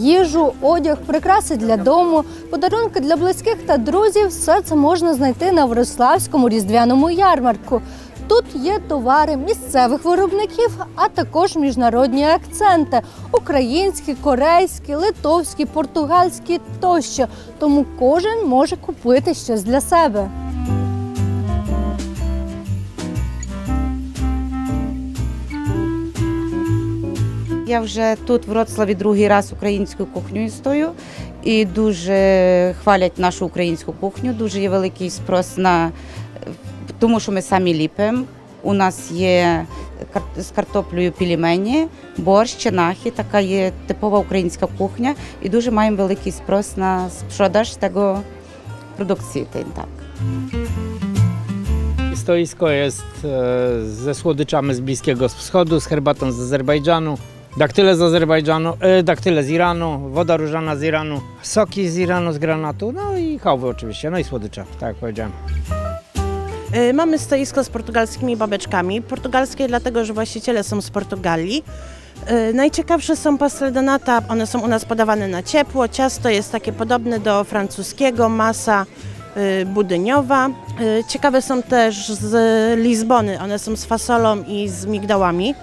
їжу, одяг, прикраси для дому, подарунки для близьких та друзів все це можна знайти на Врославському різдвяному ярмарку. Тут є товари місцевих виробників, а також міжнародні акценти українські, корейські, литовські, португальські тощо. Тому кожен може купити щось для себе. Я вже тут в Вроцлаві другий раз українською кухнею стою і дуже хвалять нашу українську кухню. Дуже є великий спрос на тому, що ми самі ліпимо. У нас є з картоплею пілімені, борщ, чинахи, така є типова українська кухня, і дуже маємо великий спрос на tego produkcji. tej, Tak. Stoisko jest e, ze słodyczami z Bliskiego Wschodu, z herbatą z Azerbejdżanu, daktyle z Azerbejdżanu, e, daktyle z Iranu, woda różana z Iranu, soki z Iranu, z granatu, no i chałwy oczywiście, no i słodycze, tak jak powiedziałem. Y, Mamy stoisko z portugalskimi babeczkami. Portugalskie dlatego, że właściciele są z Portugalii. Y, Najciekawsze są pastel de nata. One są u nas podawane na ciepło. Ciasto jest takie podobne do francuskiego, masa y, budyniowa. Ciekawe są też z Lizbony. One są z fasolą i z migdałami.